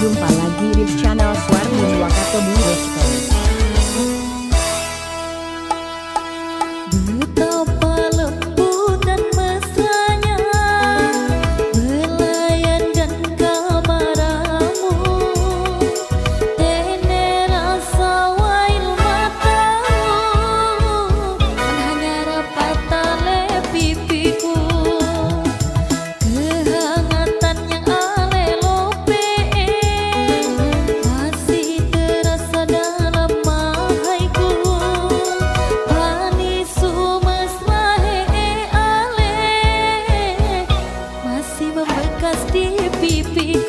Jumpa lagi di channel Suarmi Wakato Buresto belas di pipi